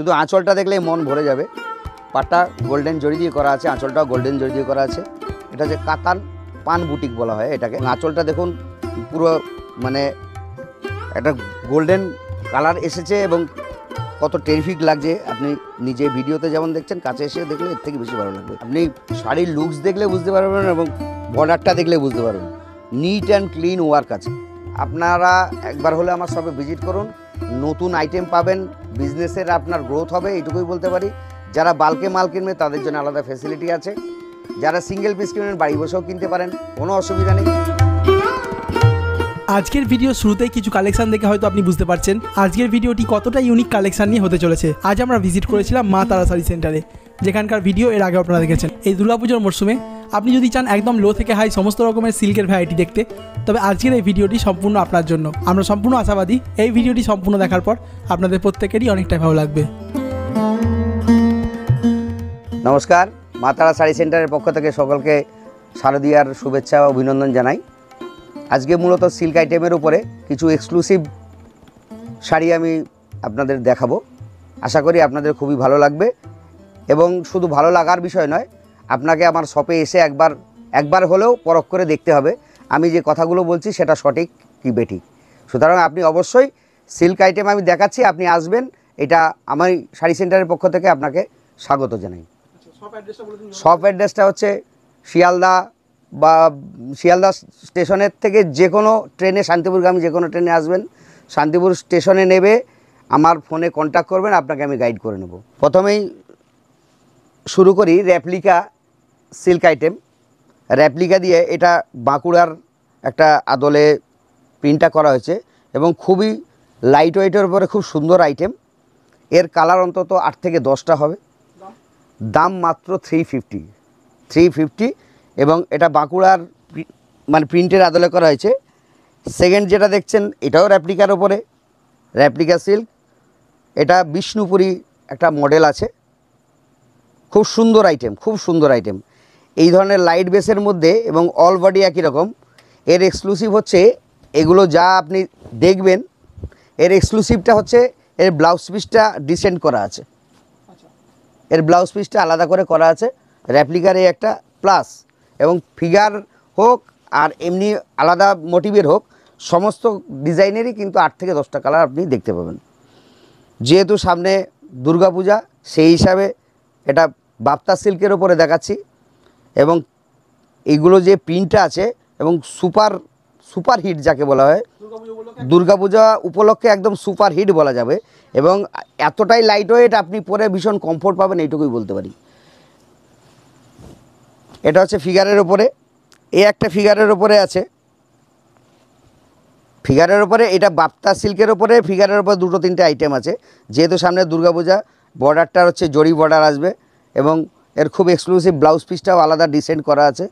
শুধু আঁচলটা দেখলে মন ভরে যাবে। পাটটা গোল্ডেন জড়ি দিয়ে করা আছে, আঁচলটাও গোল্ডেন জড়ি দিয়ে করা আছে। এটা যে কাতান পান বুটিক বলা হয় এটাকে। আঁচলটা দেখুন, পুরো মানে একটা গোল্ডেন কালার এসেছে এবং কত টেরিফিক লাগছে। আপনি নিজে ভিডিওতে যেমন দেখছেন, কাছে এসে দেখলে এর থেকে বেশি ভালো লাগবে। আপনি শাড়ির লুকস দেখলে বুঝতে পারবেন এবং বর্ডারটা দেখলে বুঝতে পারবেন। নিট অ্যান্ড ক্লিন ওয়ার্ক আছে। আপনারা একবার হলে আমার সবে ভিজিট করুন। নতুন আইটেম পাবেন বিজনেসের আপনার গ্রোথ হবে, এইটুকুই বলতে পারি। যারা বালকে মাল কিনবে, তাদের জন্য আলাদা ফেসিলিটি আছে। যারা সিঙ্গেল পিস কিনবেন, বাড়ি বসেও কিনতে পারেন, কোনো অসুবিধা নেই। আজকের ভিডিও শুরুতেই কিছু কালেকশন দেখে হয়তো আপনি বুঝতে পারছেন আজকের ভিডিওটি কতটা ইউনিক কালেকশন নিয়ে হতে চলেছে। আজ আমরা ভিজিট করেছিলাম মা তারা শাড়ি সেন্টারে যেখানকার ভিডিও এর আগে আপনারা দেখেছেন। এই দুর্গাপুজোর মরশুমে আপনি যদি চান একদম লো থেকে হাই সমস্ত রকমের সিল্কের ভ্যারাইটি দেখতে, তবে আজকের এই ভিডিওটি সম্পূর্ণ আপনার জন্য। আমরা সম্পূর্ণ আশাবাদী, এই ভিডিওটি সম্পূর্ণ দেখার পর আপনাদের প্রত্যেকেরই অনেকটাই ভালো লাগবে। নমস্কার, মাতারা শাড়ি সেন্টারের পক্ষ থেকে সকলকে শারদীয়ার শুভেচ্ছা ও অভিনন্দন জানাই। আজকে মূলত সিল্ক আইটেমের উপরে কিছু এক্সক্লুসিভ শাড়ি আমি আপনাদের দেখাবো। আশা করি আপনাদের খুবই ভালো লাগবে। এবং শুধু ভালো লাগার বিষয় নয় আপনাকে আমার শপে এসে একবার একবার হলেও পরখ করে দেখতে হবে। আমি যে কথাগুলো বলছি সেটা সঠিক কি বেঠিক সুতরাং আপনি অবশ্যই সিল্ক আইটেম আমি দেখাচ্ছি আপনি আসবেন। এটা আমার শাড়ি সেন্টারের পক্ষ থেকে আপনাকে স্বাগত জানাই। শপ অ্যাড্রেসটা হচ্ছে শিয়ালদা বা শিয়ালদা স্টেশনের থেকে যে কোনো ট্রেনে শান্তিপুরগামী যে কোনো ট্রেনে আসবেন। শান্তিপুর স্টেশনে নেবে আমার ফোনে কন্ট্যাক্ট করবেন আপনাকে আমি গাইড করে নেব। প্রথমেই শুরু করি র্যাপ্লিকা সিল্ক আইটেম। র্যাপ্লিকা দিয়ে এটা বাঁকুড়ার একটা আদলে প্রিন্টটা করা হয়েছে এবং খুবই লাইট ওয়েটের উপরে খুব সুন্দর আইটেম। এর কালার অন্তত আট থেকে দশটা হবে। দাম মাত্র থ্রি ফিফটি থ্রি ফিফটি এবং এটা বাঁকুড়ার মানে প্রিন্টের আদলে করা হয়েছে। সেকেন্ড যেটা দেখছেন, এটাও র্যাপ্লিকার ওপরে র্যাপ্লিকা সিল্ক এটা বিষ্ণুপুরি একটা মডেল আছে। খুব সুন্দর আইটেম, খুব সুন্দর আইটেম। এই ধরনের লাইট বেসের মধ্যে এবং অল বডি একই রকম। এর এক্সক্লুসিভ হচ্ছে এগুলো যা আপনি দেখবেন এর এক্সক্লুসিভটা হচ্ছে এর ব্লাউজ পিসটা ডিসেন্ট করা আছে। এর ব্লাউজ পিসটা আলাদা করে করা আছে র্যাপ্লিকার এই একটা প্লাস এবং ফিগার হোক আর এমনি আলাদা মোটিভের হোক সমস্ত ডিজাইনেরই কিন্তু আট থেকে দশটা কালার আপনি দেখতে পাবেন। যেহেতু সামনে দুর্গাপূজা সেই হিসাবে এটা বাপ্তা সিল্কের ওপরে দেখাচ্ছি। এবং এগুলো যে প্রিন্টটা আছে এবং সুপার সুপার হিট যাকে বলা হয় দুর্গাপূজা উপলক্ষে একদম সুপার হিট বলা যাবে এবং এতটাই লাইট ওয়েট আপনি পরে ভীষণ কমফোর্ট পাবেন, এইটুকুই বলতে পারি। এটা হচ্ছে ফিগারের ওপরে এ একটা ফিগারের ওপরে আছে। ফিগারের ওপরে এটা বাপ্তা সিল্কের ওপরে ফিগারের ওপরে দুটো তিনটে আইটেম আছে। যেহেতু সামনে দুর্গাপূজা বর্ডারটা হচ্ছে জরি বর্ডার আসবে এবং এর খুব এক্সক্লুসিভ ব্লাউজ পিসটাও আলাদা ডিসেন্ট করা আছে।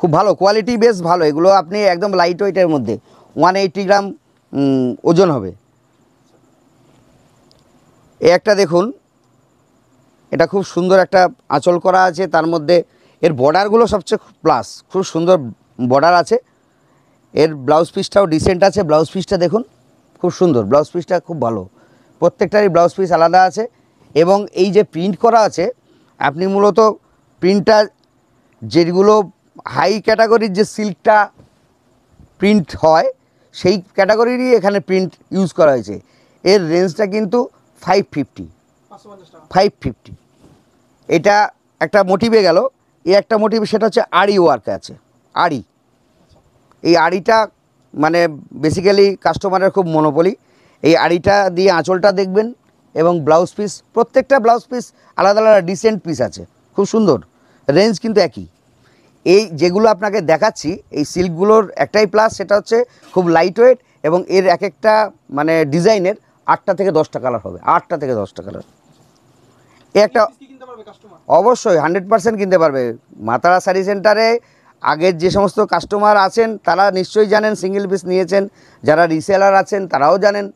খুব ভালো কোয়ালিটি বেশ ভালো। এগুলো আপনি একদম লাইট ওয়েটের মধ্যে ওয়ান এইটটি গ্রাম ওজন হবে। এ একটা দেখুন, এটা খুব সুন্দর একটা আঁচল করা আছে, তার মধ্যে এর বর্ডারগুলো সবচেয়ে প্লাস খুব সুন্দর বর্ডার আছে। এর ব্লাউজ পিসটাও ডিসেন্ট আছে ব্লাউজ পিসটা দেখুন, খুব সুন্দর। ব্লাউজ পিসটা খুব ভালো। প্রত্যেকটারই ব্লাউজ পিস আলাদা আছে। এবং এই যে প্রিন্ট করা আছে, আপনি মূলত প্রিন্টটা যেগুলো হাই ক্যাটাগরির যে সিল্কটা প্রিন্ট হয়, সেই ক্যাটাগরিরই এখানে প্রিন্ট ইউজ করা হয়েছে। এর রেঞ্জটা কিন্তু ফাইভ ফিফটি ফাইভ ফিফটি এটা একটা মোটিভে গেল। এই একটা মোটিভ সেটা হচ্ছে আড়ি ওয়ার্ক আছে। আড়ি। এই আড়িটা মানে বেসিক্যালি কাস্টমারের খুব মনোপলি এই আড়িটা দিয়ে আঁচলটা দেখবেন। এবং ব্লাউজ পিস প্রত্যেকটা ব্লাউজ পিস আলাদা আলাদা ডিসেন্ট পিস আছে। খুব সুন্দর। রেঞ্জ কিন্তু একই। এই যেগুলো আপনাকে দেখাচ্ছি এই সিল্কগুলোর একটাই প্লাস সেটা হচ্ছে খুব লাইট ওয়েট এবং এর এক একটা মানে ডিজাইনের আটটা থেকে দশটা কালার হবে। আটটা থেকে দশটা কালার এ একটা অবশ্যই হান্ড্রেড পারসেন্ট কিনতে পারবে। মাতারা শাড়ি সেন্টারে আগের যে সমস্ত কাস্টমার আছেন তারা নিশ্চয়ই জানেন সিঙ্গেল পিস নিয়েছেন। যারা রিসেলার আছেন তারাও জানেন।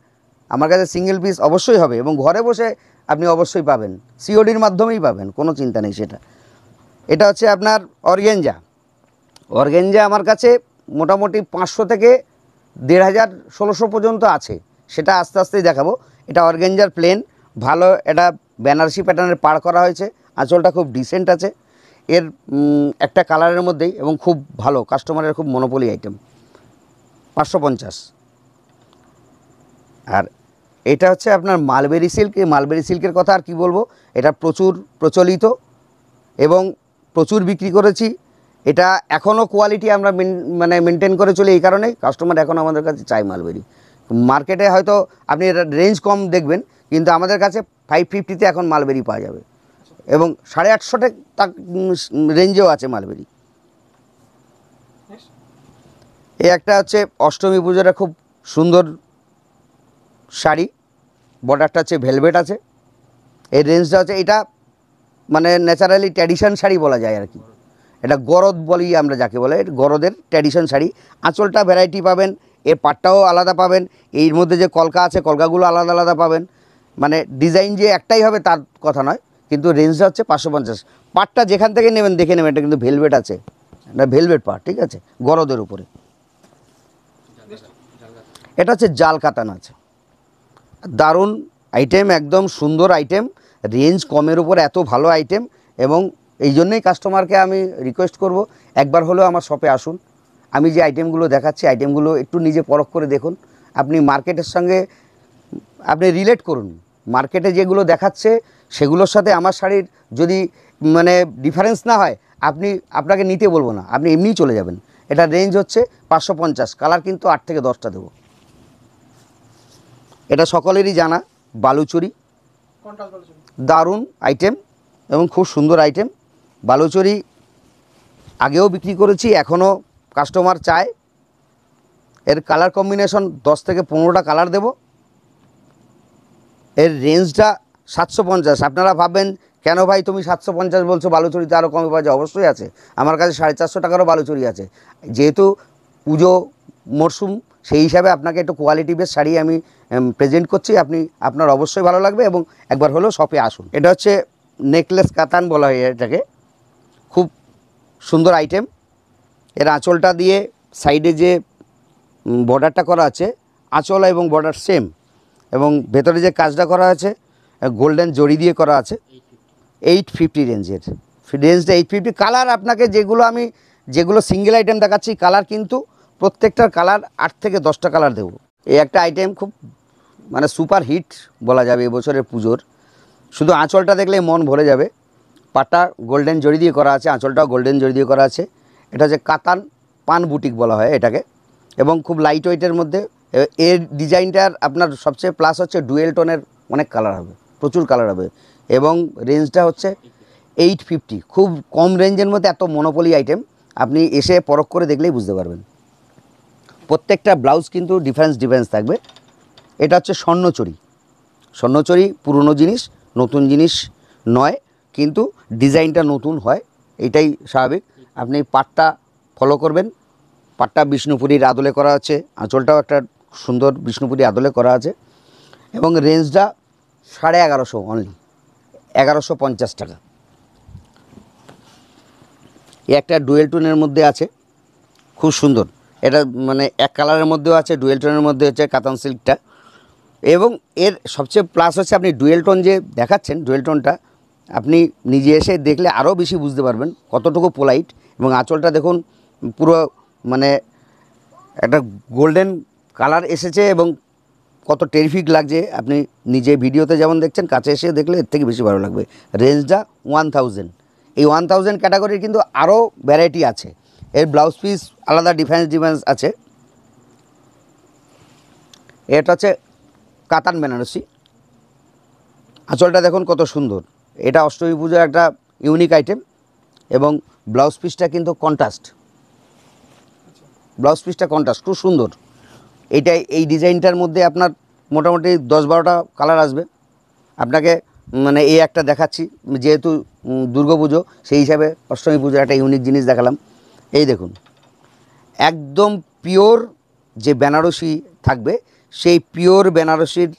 আমার কাছে সিঙ্গেল পিস অবশ্যই হবে এবং ঘরে বসে আপনি অবশ্যই পাবেন। সিওডির মাধ্যমেই পাবেন, কোনো চিন্তা নেই সেটা। এটা হচ্ছে আপনার অর্গেঞ্জা। অর্গেঞ্জা আমার কাছে মোটামুটি পাঁচশো থেকে দেড় হাজার ষোলোশো পর্যন্ত আছে। সেটা আস্তে আস্তেই দেখাবো। এটা অর্গেঞ্জার প্লেন ভালো এটা বেনারসি প্যাটার্নের পার করা হয়েছে। আঁচলটা খুব ডিসেন্ট আছে। এর একটা কালারের মধ্যেই এবং খুব ভালো কাস্টমারের খুব মনোপলি আইটেম পাঁচশো পঞ্চাশ। আর এটা হচ্ছে আপনার মালবেরি সিল্ক এই মালবেরি সিল্কের কথা আর কি বলব? এটা প্রচুর প্রচলিত এবং প্রচুর বিক্রি করেছি। এটা এখনও কোয়ালিটি আমরা মেন- মানে মেনটেন করে চলি এই কারণেই। কাস্টমার এখন আমাদের কাছে চাই মালবেরি। মার্কেটে হয়তো আপনি এটা রেঞ্জ কম দেখবেন কিন্তু আমাদের কাছে ফাইভ ফিফটিতে এখন মালবেরি পাওয়া যাবে। এবং সাড়ে আটশো টাকা রেঞ্জেও আছে মালবেরি। এই একটা হচ্ছে অষ্টমী পুজোটা খুব সুন্দর শাড়ি বর্ডারটা হচ্ছে ভেলভেট আছে। এই রেঞ্জটা হচ্ছে এটা মানে ন্যাচারালি ট্র্যাডিশন শাড়ি বলা যায় আর কি। এটা গরদ বলি আমরা যাকে বলে গরদের ট্র্যাডিশন শাড়ি। আঁচলটা ভ্যারাইটি পাবেন, এর পাটটাও আলাদা পাবেন, এর মধ্যে যে কলকা আছে, কলকাগুলো আলাদা আলাদা পাবেন। মানে ডিজাইন যে একটাই হবে তার কথা নয়, কিন্তু রেঞ্জটা হচ্ছে পাঁচশো পঞ্চাশ। পাটটা যেখান থেকে নেবেন, দেখে নেবেন, এটা কিন্তু ভেলভেট আছে। এটা ভেলভেট পাট, ঠিক আছে? গরদের উপরে। এটা হচ্ছে জাল কাতান আছে। দারুণ আইটেম একদম সুন্দর আইটেম রেঞ্জ কমের উপর এত ভালো আইটেম এবং এই জন্যই কাস্টমারকে আমি রিকোয়েস্ট করব, একবার হলেও আমার শপে আসুন। আমি যে আইটেমগুলো দেখাচ্ছি আইটেমগুলো একটু নিজে পরখ করে দেখুন। আপনি মার্কেটের সঙ্গে, আপনি রিলেট করুন। মার্কেটে যেগুলো দেখাচ্ছে, সেগুলোর সাথে আমার শাড়ির যদি মানে ডিফারেন্স না হয়, আপনি, আপনাকে নিতে বলব না। আপনি এমনিই চলে যাবেন। এটা রেঞ্জ হচ্ছে পাঁচশো পঞ্চাশ। কালার কিন্তু আট থেকে দশটা দেবো। এটা সকলেরই জানা বালুচুরি দারুণ আইটেম এবং খুব সুন্দর আইটেম বালুচুরি আগেও বিক্রি করেছি এখনও কাস্টমার চায়। এর কালার কম্বিনেশন দশ থেকে পনেরোটা কালার দেব। এর রেঞ্জটা সাতশো পঞ্চাশ। আপনারা ভাববেন কেন ভাই তুমি সাতশো পঞ্চাশ বলছো বালুচুরিতে আরও কমে পাওয়া যায়? অবশ্যই আছে। আমার কাছে সাড়ে চারশো টাকারও বালুচুরি আছে। যেহেতু পুজো মরশুম সেই হিসাবে আপনাকে একটু কোয়ালিটি বেস শাড়ি আমি প্রেজেন্ট করছি। আপনি, আপনার অবশ্যই ভালো লাগবে এবং একবার হলেও শপে আসুন। এটা হচ্ছে নেকলেস কাতান বলা হয় এটাকে। খুব সুন্দর আইটেম এর আঁচলটা দিয়ে সাইডে যে বর্ডারটা করা আছে, আঁচল এবং বর্ডার সেম এবং ভেতরে যে কাজটা করা আছে গোল্ডেন জড়ি দিয়ে করা আছে এইট ফিফটি রেঞ্জের রেঞ্জটা এইট ফিফটি কালার আপনাকে যেগুলো আমি, যেগুলো সিঙ্গেল আইটেম দেখাচ্ছি কালার কিন্তু প্রত্যেকটার কালার আট থেকে দশটা কালার দেবো। এই একটা আইটেম খুব মানে সুপার হিট বলা যাবে এবছরের পুজোর। শুধু আঁচলটা দেখলেই মন ভরে যাবে। পাটা গোল্ডেন জড়ি দিয়ে করা আছে, আঁচলটাও গোল্ডেন জড়ি দিয়ে করা আছে। এটা হচ্ছে কাতান পান বুটিক বলা হয় এটাকে। এবং খুব লাইট ওয়েটের মধ্যে এর ডিজাইনটার আপনার সবচেয়ে প্লাস হচ্ছে ডুয়েল টোনের অনেক কালার হবে, প্রচুর কালার হবে। এবং রেঞ্জটা হচ্ছে এইট ফিফটি খুব কম রেঞ্জের মধ্যে এত মনোপলি আইটেম আপনি এসে পরখ করে দেখলেই বুঝতে পারবেন। প্রত্যেকটা ব্লাউজ কিন্তু ডিফারেন্স ডিফারেন্স থাকবে। এটা হচ্ছে স্বর্ণচুরি। স্বর্ণচুরি পুরনো জিনিস, নতুন জিনিস নয়, কিন্তু ডিজাইনটা নতুন হয়, এটাই স্বাভাবিক। আপনি পাটটা ফলো করবেন। পাটটা বিষ্ণুপুরীর আদলে করা আছে, আঁচলটাও একটা সুন্দর বিষ্ণুপুরী আদলে করা আছে। এবং রেঞ্জটা সাড়ে এগারোশো অনলি এগারোশো পঞ্চাশ টাকা। একটা ডুয়েল টোনের মধ্যে আছে, খুব সুন্দর। এটা মানে এক কালারের মধ্যেও আছে ডুয়েল টোনের মধ্যে হচ্ছে কাতান সিল্কটা এবং এর সবচেয়ে প্লাস হচ্ছে আপনি ডুয়েল টোন যে দেখাচ্ছেন ডুয়েল টোনটা আপনি নিজে এসে দেখলে আরও বেশি বুঝতে পারবেন কতটুকু পোলাইট এবং আঁচলটা দেখুন পুরো মানে একটা গোল্ডেন কালার এসেছে এবং কত টেরিফিক লাগছে। আপনি নিজে ভিডিওতে যেমন দেখছেন, কাছে এসে দেখলে এর থেকে বেশি ভালো লাগবে। রেঞ্জটা ওয়ান থাউজেন্ড এই ওয়ান থাউজেন্ড ক্যাটাগরির কিন্তু আরও ভ্যারাইটি আছে। এর ব্লাউজ পিস আলাদা ডিফারেন্স ডিফারেন্স আছে। এটা হচ্ছে কাতান বেনারসি। আঁচলটা দেখুন কত সুন্দর। এটা অষ্টমী পুজোর একটা ইউনিক আইটেম এবং ব্লাউজ পিসটা কিন্তু কন্ট্রাস্ট ব্লাউজ পিসটা কন্ট্রাস্ট খুব সুন্দর। এটা এই ডিজাইনটার মধ্যে আপনার মোটামুটি দশ বারোটা কালার আসবে। আপনাকে মানে এই একটা দেখাচ্ছি, যেহেতু দুর্গাপুজো সেই হিসাবে অষ্টমী পুজোর একটা ইউনিক জিনিস দেখালাম। এই দেখুন, একদম পিওর যে বেনারসি থাকবে, সেই পিওর বেনারসির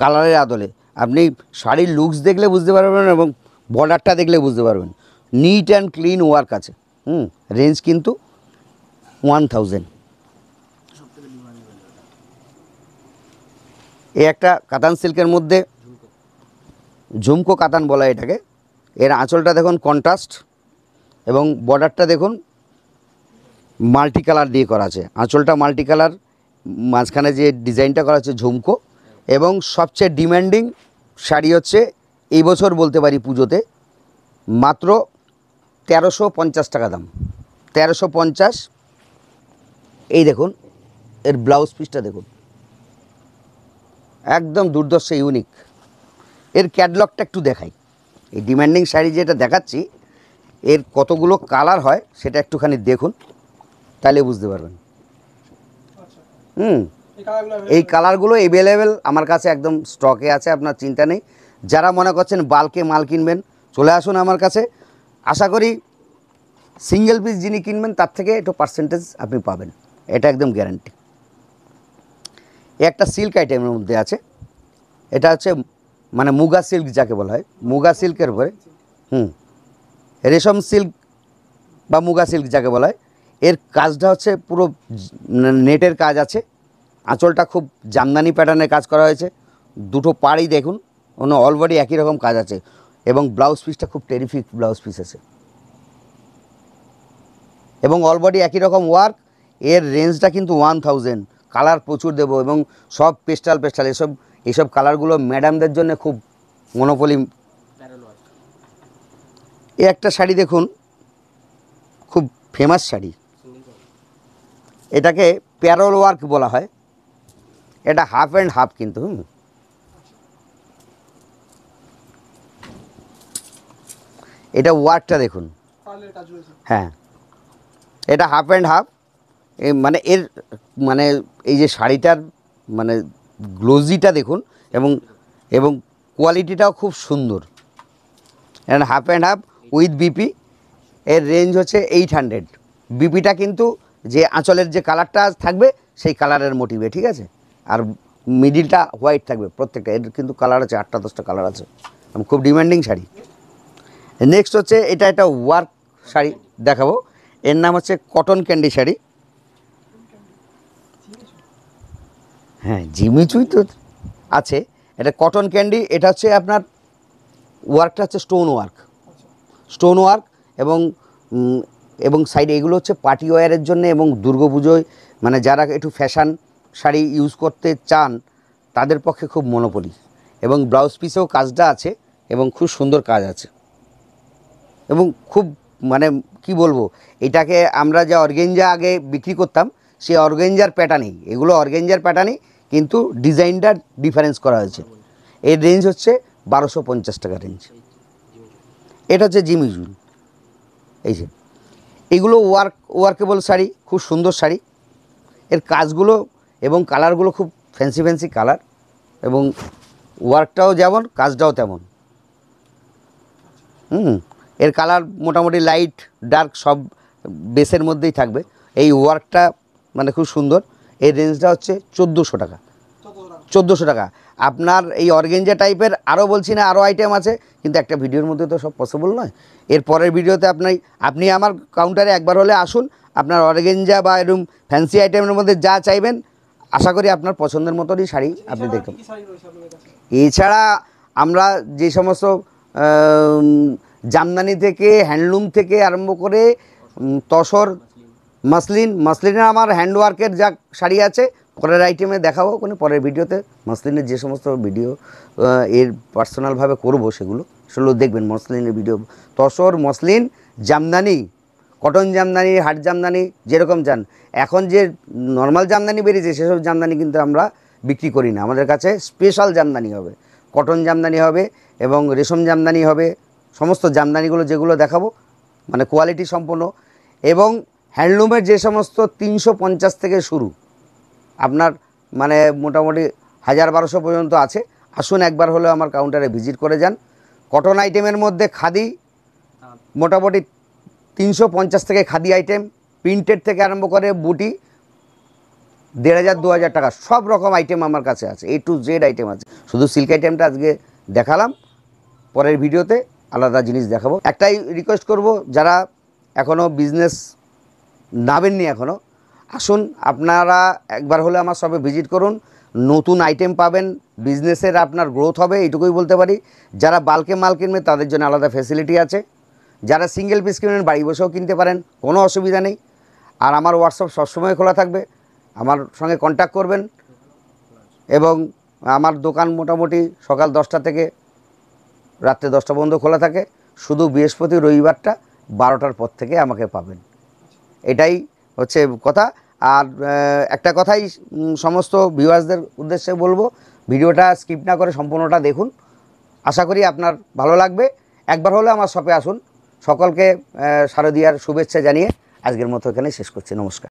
কালারের আদলে আপনি শাড়ির লুকস দেখলে বুঝতে পারবেন এবং বর্ডারটা দেখলে বুঝতে পারবেন। নিট অ্যান্ড ক্লিন ওয়ার্ক আছে। হুম রেঞ্জ কিন্তু ওয়ান থাউজেন্ড এই একটা কাতান সিল্কের মধ্যে ঝুমকো কাতান বলা এটাকে। এর আঁচলটা দেখুন কন্ট্রাস্ট এবং বর্ডারটা দেখুন মাল্টি কালার দিয়ে করা আছে। আঁচলটা মাল্টি কালার মাঝখানে যে ডিজাইনটা করা আছে ঝুমকো এবং সবচেয়ে ডিম্যান্ডিং শাড়ি হচ্ছে এই বছর বলতে পারি পুজোতে মাত্র তেরোশো পঞ্চাশ টাকা দাম। তেরোশো পঞ্চাশ। এই দেখুন, এর ব্লাউজ পিসটা দেখুন। একদম দুর্দর্শ ইউনিক। এর ক্যাটলগটা একটু দেখাই। এই ডিম্যান্ডিং শাড়ি যেটা দেখাচ্ছি, এর কতগুলো কালার হয় সেটা একটুখানি দেখুন। তাহলে বুঝতে পারবেন। হুম। এই কালারগুলো অ্যাভেলেবেল আমার কাছে একদম স্টকে আছে আপনার চিন্তা নেই। যারা মনে করছেন বালকে মাল কিনবেন চলে আসুন আমার কাছে। আশা করি সিঙ্গেল পিস যিনি কিনবেন তার থেকে একটু পার্সেন্টেজ আপনি পাবেন। এটা একদম গ্যারান্টি একটা সিল্ক আইটেমের মধ্যে আছে। এটা হচ্ছে মানে মুগা সিল্ক যাকে বলা হয়। মুগা সিল্কের উপরে। হুম। রেশম সিল্ক বা মুগা সিল্ক যাকে বলা হয়। এর কাজটা হচ্ছে পুরো নেটের কাজ আছে। আঁচলটা খুব জামদানি প্যাটার্নের কাজ করা হয়েছে। দুটো পাড়ই দেখুন অন্য অলরেডি একই রকম কাজ আছে এবং ব্লাউজ পিসটা খুব টেরিফিক ব্লাউজ পিস আছে। এবং অলবডি একই রকম ওয়ার্ক এর রেঞ্জটা কিন্তু ওয়ান থাউজেন্ড কালার প্রচুর দেব এবং সব পেস্টাল পেস্টাল এসব এইসব কালারগুলো ম্যাডামদের জন্য খুব মনোপলি এ একটা শাড়ি দেখুন, খুব ফেমাস শাড়ি। এটাকে প্যারোল ওয়ার্ক বলা হয়। এটা হাফ অ্যান্ড হাফ কিন্তু, হুম। এটা ওয়ার্কটা দেখুন। হ্যাঁ। এটা হাফ অ্যান্ড হাফ মানে এর মানে এই যে শাড়িটার মানে গ্লোজিটা দেখুন এবং এবং কোয়ালিটিটাও খুব সুন্দর। And half and half with BP এর রেঞ্জ হচ্ছে এইট হান্ড্রেড বিপিটা কিন্তু যে আঁচলের যে কালারটা থাকবে, সেই কালারের মোটিভে ঠিক আছে? আর মিডিলটা হোয়াইট থাকবে, প্রত্যেকটা, এর কিন্তু কালার আছে, আটটা, দশটা কালার আছে। খুব ডিমান্ডিং শাড়ি। নেক্সট হচ্ছে, এটা একটা ওয়ার্ক শাড়ি দেখাবো। এর নাম হচ্ছে কটন ক্যান্ডি শাড়ি। হ্যাঁ জিমিচুই তো আছে। এটা কটন ক্যান্ডি এটা হচ্ছে আপনার ওয়ার্কটা হচ্ছে স্টোন ওয়ার্ক স্টোন ওয়ার্ক এবং এবং সাইডে এগুলো হচ্ছে পার্টি ওয়ারের জন্য এবং দুর্গাপুজোয় মানে যারা একটু ফ্যাশান শাড়ি ইউজ করতে চান, তাদের পক্ষে খুব মনোপলি এবং ব্লাউজ পিসেও কাজটা আছে এবং খুব সুন্দর কাজ আছে। এবং খুব মানে কি বলব, এটাকে আমরা যে অর্গেঞ্জা আগে বিক্রি করতাম, সেই অর্গেঞ্জার প্যাটার্নই এগুলো অর্গেঞ্জার প্যাটার্নই কিন্তু ডিজাইনটার ডিফারেন্স করা হয়েছে। এর রেঞ্জ হচ্ছে বারোশো পঞ্চাশ টাকা রেঞ্জ এটা হচ্ছে জিমিজুল এই যে। এগুলো ওয়ার্ক ওয়ার্কেবল শাড়ি, খুব সুন্দর শাড়ি। এর কাজগুলো এবং কালারগুলো খুব ফ্যান্সি ফ্যান্সি কালার এবং ওয়ার্কটাও যেমন, কাজটাও তেমন। হুম, এর কালার মোটামুটি লাইট ডার্ক সব বেসের মধ্যেই থাকবে। এই ওয়ার্কটা মানে খুব সুন্দর। এর রেঞ্জটা হচ্ছে চোদ্দোশো টাকা। চোদ্দোশো টাকা। আপনার এই অর্গেঞ্জা টাইপের আরও বলছি না আরও আইটেম আছে কিন্তু একটা ভিডিওর মধ্যে তো সব পসিবল নয়। এর পরের ভিডিওতে আপনি আপনি আমার কাউন্টারে একবার হলে আসুন আপনার অর্গেঞ্জা বা এরকম ফ্যান্সি আইটেমের মধ্যে যা চাইবেন আশা করি আপনার পছন্দের মতনই শাড়ি আপনি দেখতে এছাড়া আমরা যে সমস্ত জামদানি থেকে হ্যান্ডলুম থেকে আরম্ভ করে তসর মাসলিন মাসলিনের আমার হ্যান্ডওয়ার্কের যা শাড়ি আছে পরের আইটেমে দেখাবো, কোনো পরের ভিডিওতে মসলিনের যে সমস্ত ভিডিও এর পার্সোনালভাবে করব সেগুলো সেগুলো দেখবেন মসলিনের video tussar, muslin, jamdani cotton jamdani হাট জামদানি, যেরকম চান। এখন যে নর্মাল জামদানি বেরিয়েছে, সেসব জামদানি কিন্তু আমরা বিক্রি করি না। আমাদের কাছে স্পেশাল জামদানি হবে। কটন জামদানি হবে এবং রেশম জামদানি হবে। সমস্ত জামদানিগুলো যেগুলো দেখাবো মানে কোয়ালিটি সম্পন্ন। এবং হ্যান্ডলুমের যে সমস্ত তিনশো পঞ্চাশ থেকে শুরু আপনার মানে মোটামুটি হাজার বারোশো পর্যন্ত আছে। আসুন একবার হলেও আমার কাউন্টারে ভিজিট করে যান। কটন আইটেমের মধ্যে খাদি, মোটামুটি তিনশো পঞ্চাশ থেকে খাদি আইটেম প্রিন্টেড থেকে আরম্ভ করে বুটি, দেড় হাজার, দু হাজার টাকা, সব রকম আইটেম আমার কাছে আছে এ টু জেড আইটেম আছে। শুধু সিল্ক আইটেমটা আজকে দেখালাম, পরের ভিডিওতে আলাদা জিনিস দেখাবো। একটাই রিকোয়েস্ট করব, যারা এখনও বিজনেস নামেননি এখনও আসুন, আপনারা একবার হলে আমার সবে ভিজিট করুন। নতুন আইটেম পাবেন বিজনেসের আপনার গ্রোথ হবে, এইটুকুই বলতে পারি। যারা বালকে মাল কিনবে, তাদের জন্য আলাদা ফ্যাসিলিটি আছে। যারা সিঙ্গেল পিস কিনবেন, বাড়ি বসেও কিনতে পারেন, কোনো অসুবিধা নেই। আর আমার হোয়াটসঅ্যাপ সবসময় খোলা থাকবে। আমার সঙ্গে কন্ট্যাক্ট করবেন। এবং আমার দোকান মোটামুটি সকাল দশটা থেকে রাত্রে দশটা পর্যন্ত খোলা থাকে। শুধু বৃহস্পতি, রবিবারটা বারোটার পর থেকে আমাকে পাবেন। এটাই হচ্ছে কথা। আর একটা কথাই সমস্ত ভিউয়ার্সদের উদ্দেশ্যে বলব, ভিডিওটা স্কিপ না করে সম্পূর্ণটা দেখুন। আশা করি আপনার ভালো লাগবে। একবার হলে আমার শপে আসুন। সকলকে শারদীয়ার শুভেচ্ছা জানিয়ে আজকের মতো এখানে শেষ করছি। নমস্কার।